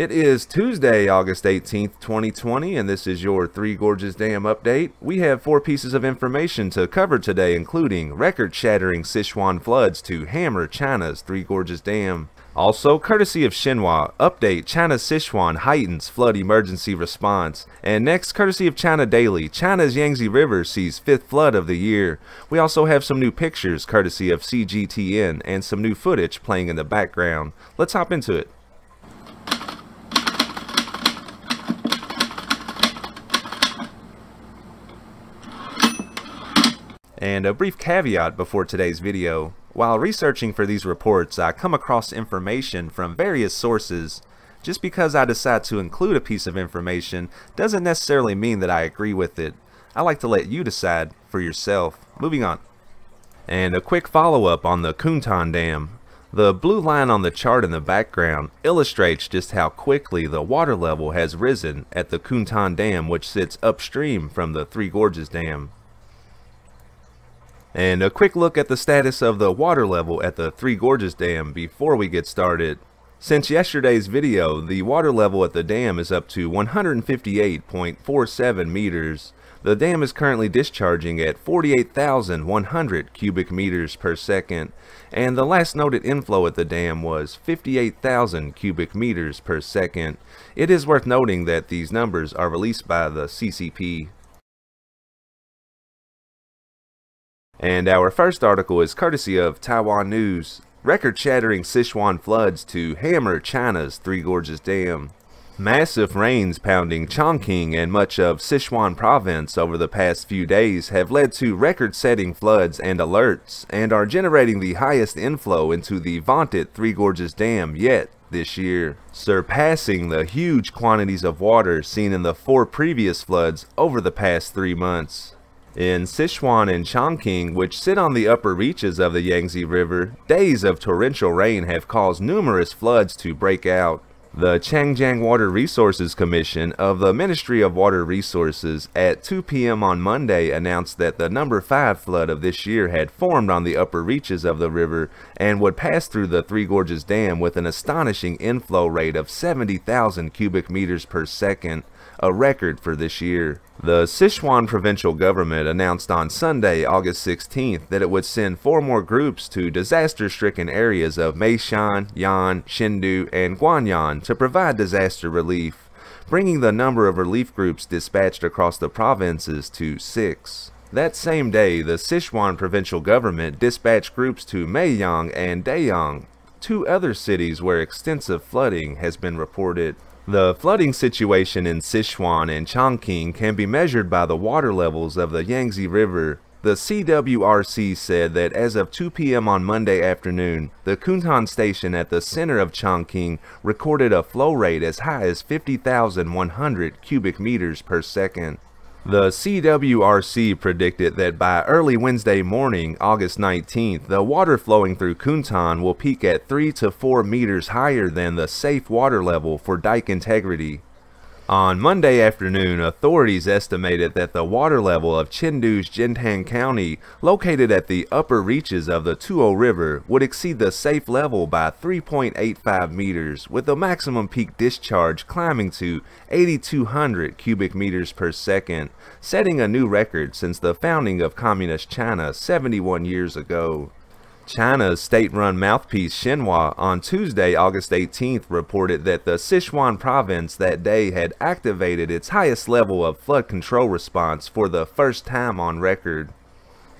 It is Tuesday, August 18th, 2020, and this is your Three Gorges Dam update. We have four pieces of information to cover today, including record-shattering Sichuan floods to hammer China's Three Gorges Dam. Also, courtesy of Xinhua, update China's Sichuan heightens flood emergency response. And next, courtesy of China Daily, China's Yangtze River sees fifth flood of the year. We also have some new pictures courtesy of CGTN and some new footage playing in the background. Let's hop into it. And a brief caveat before today's video. While researching for these reports, I come across information from various sources. Just because I decide to include a piece of information doesn't necessarily mean that I agree with it. I like to let you decide for yourself. Moving on. And a quick follow-up on the Cuntan Dam. The blue line on the chart in the background illustrates just how quickly the water level has risen at the Cuntan Dam which sits upstream from the Three Gorges Dam. And a quick look at the status of the water level at the Three Gorges Dam before we get started. Since yesterday's video, the water level at the dam is up to 158.47 meters. The dam is currently discharging at 48,100 cubic meters per second, and the last noted inflow at the dam was 58,000 cubic meters per second. It is worth noting that these numbers are released by the CCP. And our first article is courtesy of Taiwan News. Record-shattering Sichuan floods to hammer China's Three Gorges Dam. Massive rains pounding Chongqing and much of Sichuan province over the past few days have led to record-setting floods and alerts and are generating the highest inflow into the vaunted Three Gorges Dam yet this year, surpassing the huge quantities of water seen in the four previous floods over the past three months. In Sichuan and Chongqing, which sit on the upper reaches of the Yangtze River, days of torrential rain have caused numerous floods to break out. The Changjiang Water Resources Commission of the Ministry of Water Resources at 2 p.m. on Monday announced that the number 5 flood of this year had formed on the upper reaches of the river and would pass through the Three Gorges Dam with an astonishing inflow rate of 70,000 cubic meters per second, a record for this year. The Sichuan provincial government announced on Sunday, August 16th, that it would send four more groups to disaster-stricken areas of Meishan, Ya'an, Chengdu, and Guanyan to provide disaster relief, bringing the number of relief groups dispatched across the provinces to six. That same day, the Sichuan provincial government dispatched groups to Mianyang and Deyang, two other cities where extensive flooding has been reported. The flooding situation in Sichuan and Chongqing can be measured by the water levels of the Yangtze River. The CWRC said that as of 2 p.m. on Monday afternoon, the Cuntan station at the center of Chongqing recorded a flow rate as high as 50,100 cubic meters per second. The CWRC predicted that by early Wednesday morning, August 19th, the water flowing through Cuntan will peak at 3 to 4 meters higher than the safe water level for dike integrity. On Monday afternoon, authorities estimated that the water level of Chengdu's Jintang County, located at the upper reaches of the Tuo River, would exceed the safe level by 3.85 meters, with the maximum peak discharge climbing to 8,200 cubic meters per second, setting a new record since the founding of Communist China 71 years ago. China's state-run mouthpiece Xinhua on Tuesday, August 18th reported that the Sichuan province that day had activated its highest level of flood control response for the first time on record.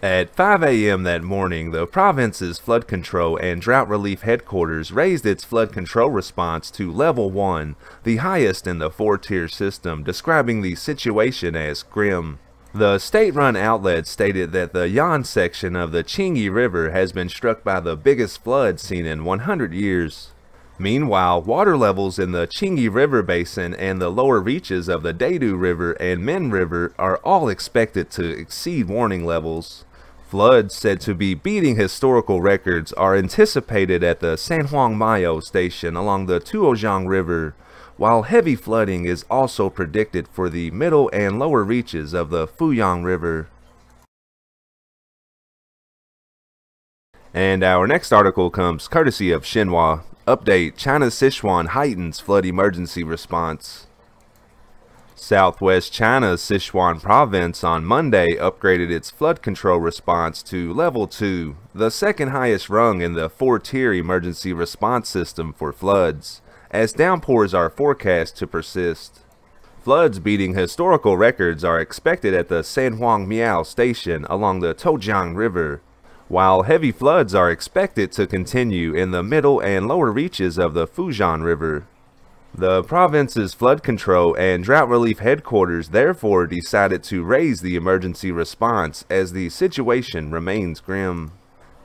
At 5 a.m. that morning, the province's flood control and drought relief headquarters raised its flood control response to level 1, the highest in the four-tier system, describing the situation as grim. The state-run outlet stated that the Ya'an section of the Qingyi River has been struck by the biggest flood seen in 100 years. Meanwhile, water levels in the Qingyi River basin and the lower reaches of the Dadu River and Min River are all expected to exceed warning levels. Floods said to be beating historical records are anticipated at the San Mayo station along the Tuojiang River, while heavy flooding is also predicted for the middle and lower reaches of the Fujiang River. And our next article comes courtesy of Xinhua. Update China's Sichuan heightens flood emergency response. Southwest China's Sichuan province on Monday upgraded its flood control response to Level 2, the second highest rung in the four-tier emergency response system for floods, as downpours are forecast to persist. Floods beating historical records are expected at the San Huang Miao station along the Tuojiang River, while heavy floods are expected to continue in the middle and lower reaches of the Fujiang River. The province's flood control and drought relief headquarters therefore decided to raise the emergency response as the situation remains grim.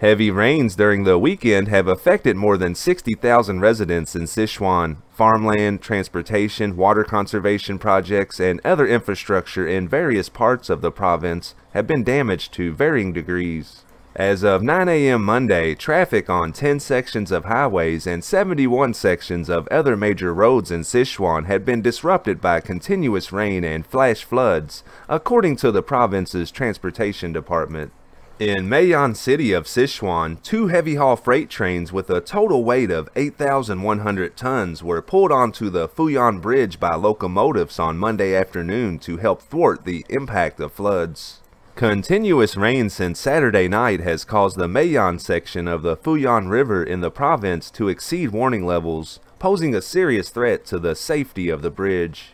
Heavy rains during the weekend have affected more than 60,000 residents in Sichuan. Farmland, transportation, water conservation projects, and other infrastructure in various parts of the province have been damaged to varying degrees. As of 9 a.m. Monday, traffic on 10 sections of highways and 71 sections of other major roads in Sichuan had been disrupted by continuous rain and flash floods, according to the province's transportation department. In Mianyang City of Sichuan, two heavy-haul freight trains with a total weight of 8,100 tons were pulled onto the Fujiang Bridge by locomotives on Monday afternoon to help thwart the impact of floods. Continuous rain since Saturday night has caused the Mianyang section of the Fujiang River in the province to exceed warning levels, posing a serious threat to the safety of the bridge.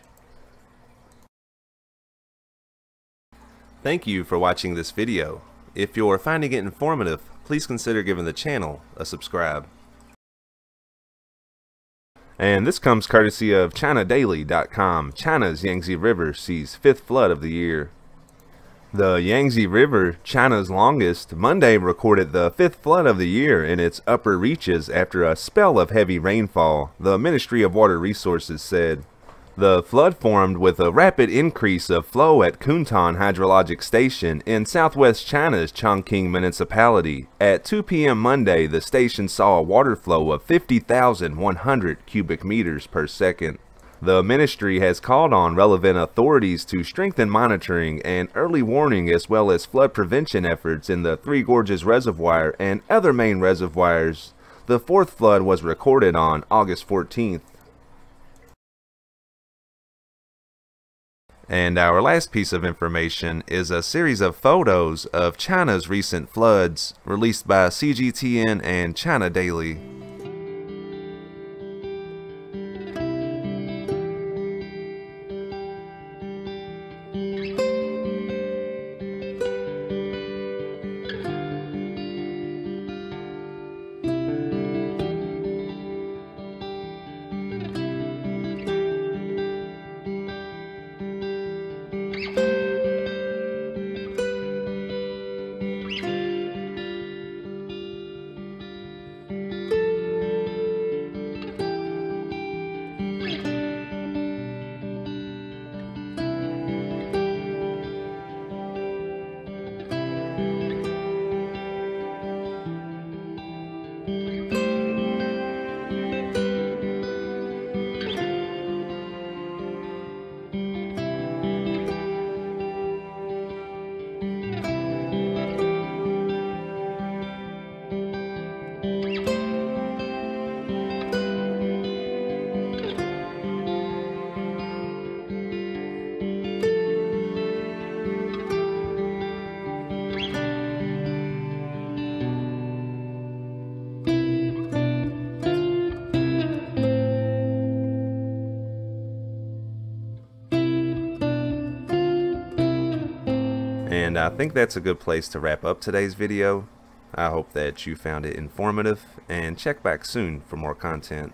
Thank you for watching this video. If you're finding it informative, please consider giving the channel a subscribe. And this comes courtesy of ChinaDaily.com. China's Yangtze River sees fifth flood of the year. The Yangtze River, China's longest, Monday recorded the fifth flood of the year in its upper reaches after a spell of heavy rainfall, the Ministry of Water Resources said. The flood formed with a rapid increase of flow at Cuntan Hydrologic Station in southwest China's Chongqing Municipality. At 2 p.m. Monday, the station saw a water flow of 50,100 cubic meters per second. The ministry has called on relevant authorities to strengthen monitoring and early warning as well as flood prevention efforts in the Three Gorges Reservoir and other main reservoirs. The fourth flood was recorded on August 14th. And our last piece of information is a series of photos of China's recent floods released by CGTN and China Daily. I think that's a good place to wrap up today's video. I hope that you found it informative and check back soon for more content.